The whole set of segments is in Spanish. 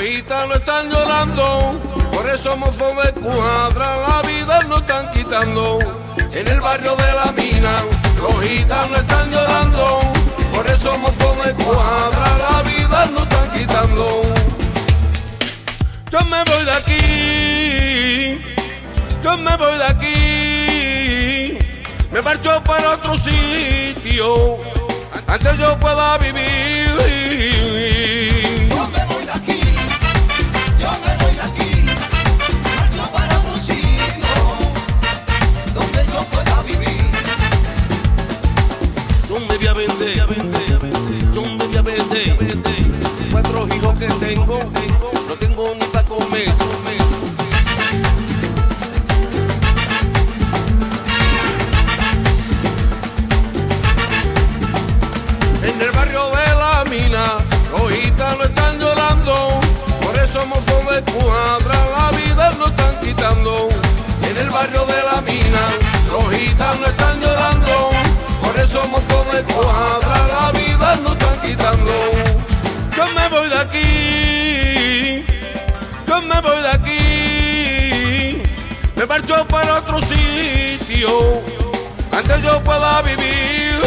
gitanos están llorando, por eso mozos de cuadra la vida no están quitando. En el barrio de la mina, los gitanos están llorando, por eso mozos de cuadra la vida no están quitando. Yo me voy de aquí, yo me voy de aquí, me marcho para otro sitio, antes yo pueda vivir. Tengo, no me marcho para otro sitio, antes yo pueda vivir.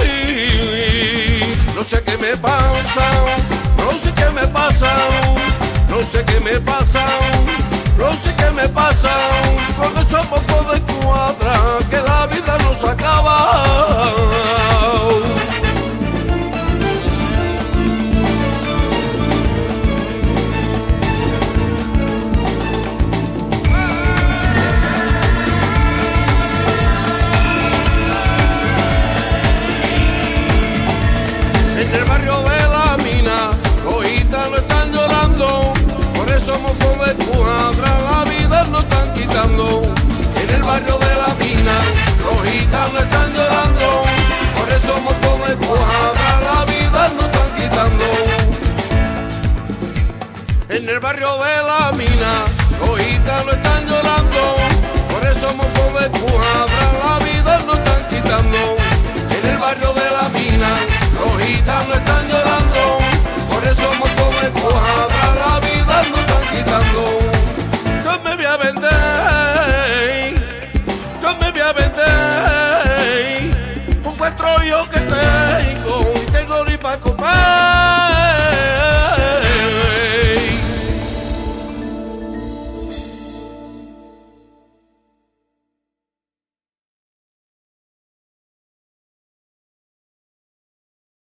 No sé qué me pasa, no sé qué me pasa, no sé qué me pasa, no sé qué me pasa con esos mozos de cuadra que En el barrio de la mina, los gitanos están llorando, por eso mozos de cuadra la vida no están quitando. En el barrio de la mina, los gitanos están llorando, por eso mozos de cuadra la vida no están quitando. En el barrio de la mina, los gitanos están llorando, por eso mozos yo que te